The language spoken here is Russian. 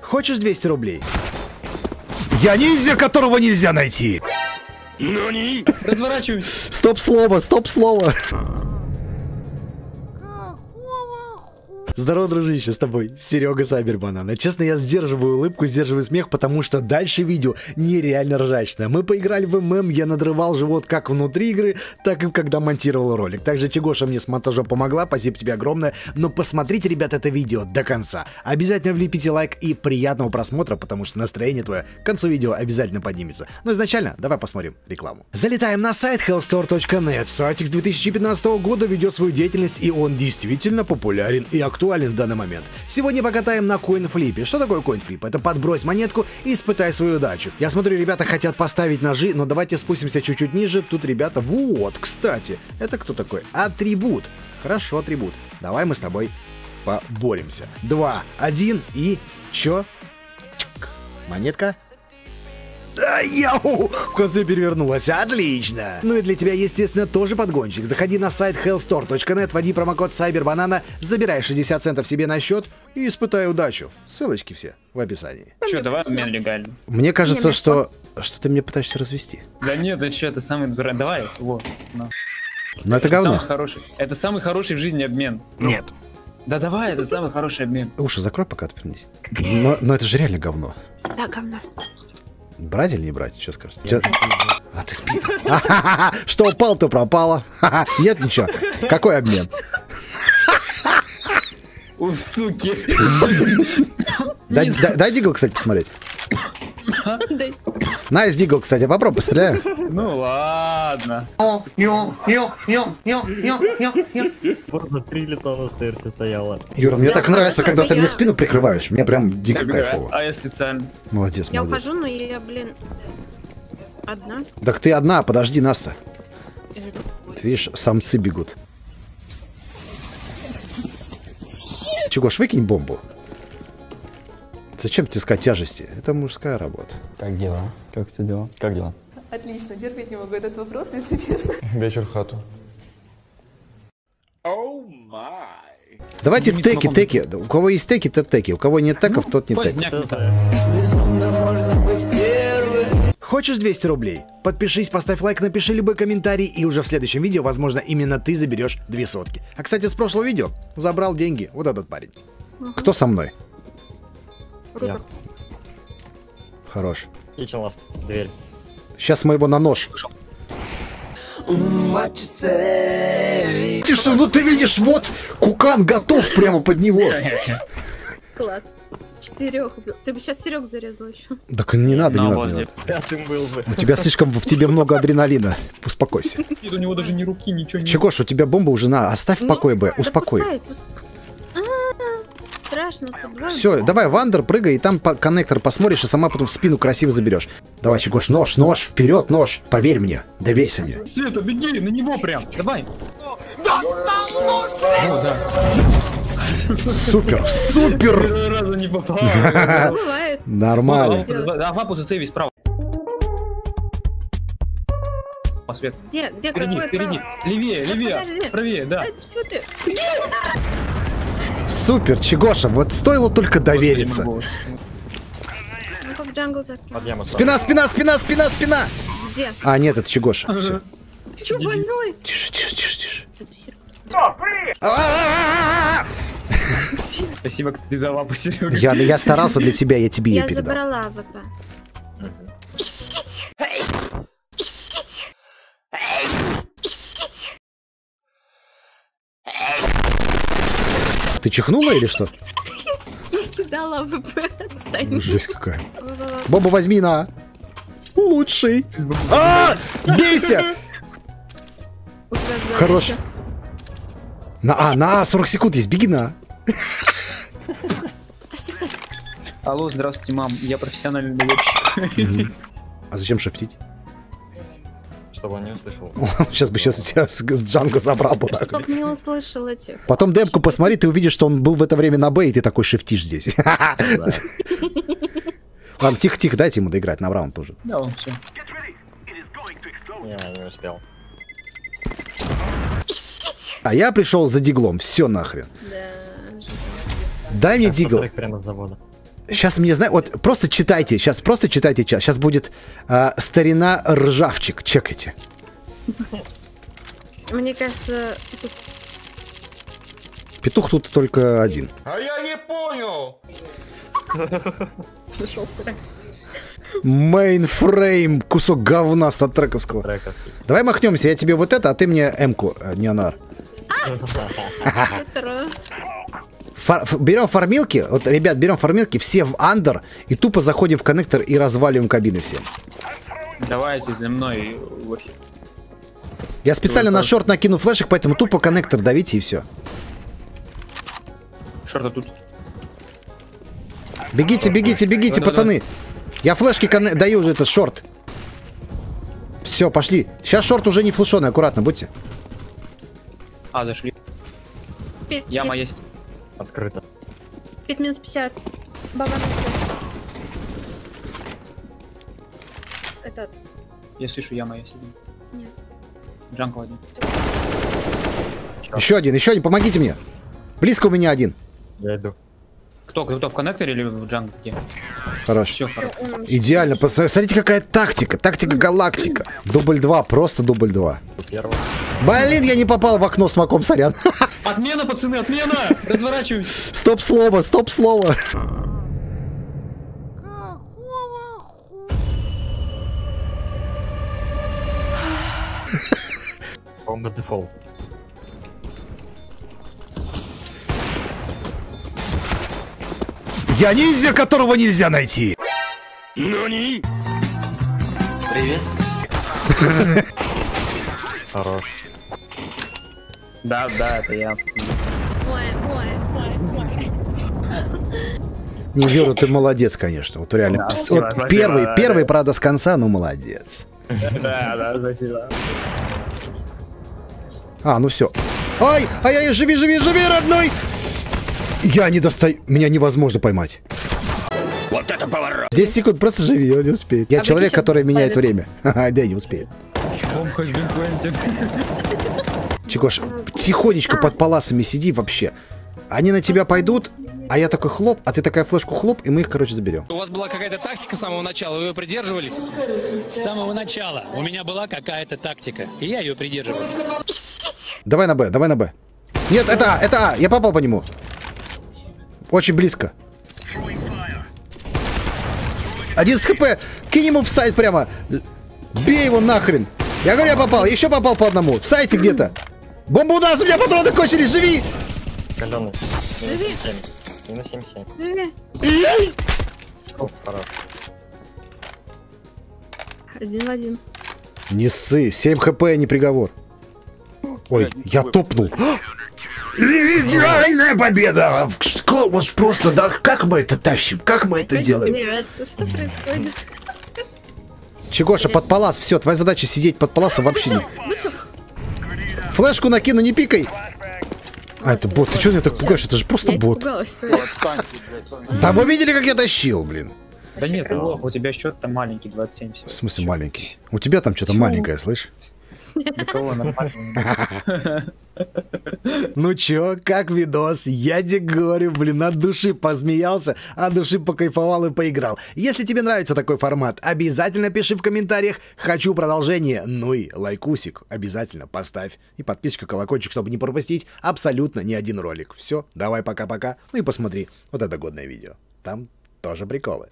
Хочешь 200 рублей? Я ниндзя, которого нельзя найти. Разворачиваюсь. Стоп слово, Здорово, дружище, с тобой Серега Сайбербанана. Честно, я сдерживаю улыбку, сдерживаю смех, потому что дальше видео нереально ржачное. Мы поиграли в ММ, я надрывал живот как внутри игры, так и когда монтировал ролик. Также Чегоша мне с монтажом помогла, спасибо тебе огромное. Но посмотрите, ребят, это видео до конца. Обязательно влепите лайк и приятного просмотра, потому что настроение твое к концу видео обязательно поднимется. Но изначально давай посмотрим рекламу. Залетаем на сайт hellstore.net. Сайтик с 2015 года ведет свою деятельность, и он действительно популярен и актуален в данный момент. Сегодня покатаем на коинфлипе. Что такое коинфлип? Это подбрось монетку и испытай свою удачу. Я смотрю, ребята хотят поставить ножи, но давайте спустимся чуть-чуть ниже. Тут ребята... Вот, кстати. Это кто такой? Атрибут. Хорошо, атрибут. Давай мы с тобой поборемся. Два, один и... Чё? Монетка. Да, яу! В конце перевернулась. Отлично! Ну и для тебя, естественно, тоже подгончик. Заходи на сайт hellstore.net, вводи промокод CyberBanana, забирай 60 центов себе на счет и испытай удачу. Ссылочки все в описании. Че, давай обмен легально. Мне кажется, Не, что... Что ты мне пытаешься развести? Да нет, ты что, ты самый дурак. Давай, вот. на. Но это Это самый говно. хороший. Это самый хороший в жизни обмен. Нет. Да давай, это самый хороший обмен. Уши закрой, пока отвернись. Но, но это же реально говно. Да, говно. Брать или не брать? Что скажешь? Чё- А ты спи. Что упал, то пропало. Нет ничего. Какой обмен? У суки. Дай, Deagle, кстати, посмотреть. Nice Deagle, кстати, попробуй, постреляю. Ну ладно. Просто три лица на stairs е стояло. Юра, мне Я так нравится, когда ты я- мне спину прикрываешь. Мне прям дико кайфово. А я специально. Молодец, Я молодец. ухожу, но я, блин, одна. Так ты одна, подожди, Наста. Ты видишь, самцы бегут. Чегош, выкинь бомбу. Зачем таскать тяжести? Это мужская работа. Как дела? Как у тебя дела? Как дела? Отлично, терпеть не могу этот вопрос, если честно. Вечер в хату. Давайте теки, теки. У кого есть теки, то теки. У кого нет теков, тот не тек. Поздняк. Хочешь 200 рублей? Подпишись, поставь лайк, напиши любой комментарий, и уже в следующем видео, возможно, именно ты заберешь две сотки. А, кстати, с прошлого видео забрал деньги вот этот парень. Кто со мной? Рупер. Хорош. И челаст, дверь. Сейчас мы его на нож. Тише, ну ты видишь, вот Кукан готов прямо под него. Класс. Четырех убил. Ты бы сейчас Серег зарезал еще. Так не надо, не На надо, не воздух. надо. Пятым был бы. У тебя слишком, в тебе много адреналина. Успокойся. У него даже ни руки, ничего не... Чегош, у тебя бомба уже на. Оставь в покое, Б. Да Успокой. пускай, Страшно. Все, давай, Вандер, прыгай, и там по коннектор посмотришь, и сама потом в спину красиво заберешь. Давай, Чегош, нож, нож, вперед, нож. Поверь мне, доверься мне. Света, беги на него прям. Давай. О, да. Супер, супер! Первый раза не попал. Нормально. А вапу зацеви справа. Свет. Где? Где? Впереди, впереди. Левее, левее. подожди. Правее, да. Ай, что ты? Супер, Чегоша, вот стоило только довериться. Спина, спина, спина, спина, спина! Где? А, нет, это Чегоша. Всё. Ты что, больной? Тише, тише, тише, тише. Ты, Серег? А-а-а-а-а! Спасибо, кстати, за лапу, Серега. Я, я старался для тебя, я тебе ее Я передал. забрала AWP. Ты чихнула или что? Я кидала AWP. Отстань. Жесть какая. Боба, возьми на. Лучший. А! Бейся! Хорош. На А, на А, 40 секунд есть, беги на. Стой, стой, стой. Алло, здравствуйте, мам. Я профессиональный доверчик. А зачем шифтить? Чтобы он не услышал. Сейчас бы сейчас тебя с Джанго забрал бы так. Чтоб не услышал этих. Потом демку посмотри, ты увидишь, что он был в это время на Б, и ты такой шифтишь здесь. Ладно, тихо-тихо, дайте ему доиграть на раунд тоже. Да, он все. Не, не успел. А я пришел за диглом, все нахрен. Да. Дай мне дигл. Прямо с завода. Сейчас мне знаю, вот просто читайте, сейчас просто читайте час. Сейчас будет а, старина ржавчик, чекайте. Мне кажется, Петух тут только один. А я не понял! Mainframe, кусок говна статрековского. Трековский. Давай махнемся, я тебе вот это, а ты мне М-ку, э, Neo-Noir. Второе. Фар- ф- берем фармилки, вот, ребят, берем фармилки, все в under, и тупо заходим в коннектор и разваливаем кабины все. Давайте за мной. в эфир. Я специально на short накину флешек, поэтому тупо коннектор давите и все. Шорта тут. Бегите, бегите, бегите, Да-да-да. пацаны. Я флешки конне- даю уже этот шорт. Все, пошли. Сейчас шорт уже не флешоный, аккуратно, будьте. А, зашли. Яма есть. Открыто. Пять минус пятьдесят. Баба. Этот. Я слышу, яма есть один. Нет. Джанкл один. Еще один, еще один, помогите мне. Близко у меня один. Я иду. Кто, кто в коннекторе или в джангле? Все, хорошо. Он Идеально. Пос- Смотрите, какая тактика. Тактика галактика. Дубль 2, просто дубль 2. Первый. Блин, я не попал в окно с маком, сорян. Отмена, пацаны, отмена! Разворачиваюсь. Стоп слово, стоп слово. Бомба дефолт. Я ниндзя, которого нельзя найти. Хорош. Да, да, это я. Ой, ой, ой, ой. Не верю, ты молодец, конечно. Вот реально. Да, спасибо, вот спасибо, первый, да, первый, да. правда, с конца, но молодец. Да, да, спасибо. А, ну все. Ай, ай, ай, живи, живи, живи, родной! Я не достаю. Меня невозможно поймать. Вот это поворот! 10 секунд, просто живи, он не успеет. Я А человек, который меняет время. Ха-ха, Да, не успеет. Чикош, тихонечко под паласами сиди вообще. Они на тебя пойдут, а я такой хлоп, а ты такая флешку хлоп, и мы их, короче, заберем. У вас была какая-то тактика с самого начала, вы ее придерживались? С самого начала у меня была какая-то тактика, и я ее придерживался. Давай на Б, давай на Б. Нет, это А, это А, я попал по нему. Очень близко. Один с хп, кинь ему в сайт прямо. Бей его нахрен. Я говорю, я попал, еще попал по одному. В сайте где-то. Бомба у нас, у меня патроны кончились, живи! Каленый. Живи. Минус 77. Живи. О, хорош. Один в один. Не ссы, 7 хп, а не приговор. Ой, я топнул. Идеальная победа! Что, вот просто, да, как мы это тащим? Как мы это нравится, что происходит. Чегоша, под палас, все, твоя задача сидеть под паласом вообще не... Ну Флешку накину, не пикай! А, это бот, ты что меня так пугаешь? Это же просто бот. Да вы видели, как я тащил, блин? Да нет, плохо, у тебя счет-то маленький, 27 всего. В смысле маленький? У тебя там что-то маленькое, слышь? Для кого нормально? Ну чё, как видос? Я тебе говорю, блин, от души посмеялся, от души покайфовал и поиграл. Если тебе нравится такой формат, обязательно пиши в комментариях «Хочу продолжение», ну и лайкусик обязательно поставь. И подписчика, колокольчик, чтобы не пропустить абсолютно ни один ролик. Все, давай пока-пока, ну и посмотри вот это годное видео. Там тоже приколы.